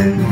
Amén.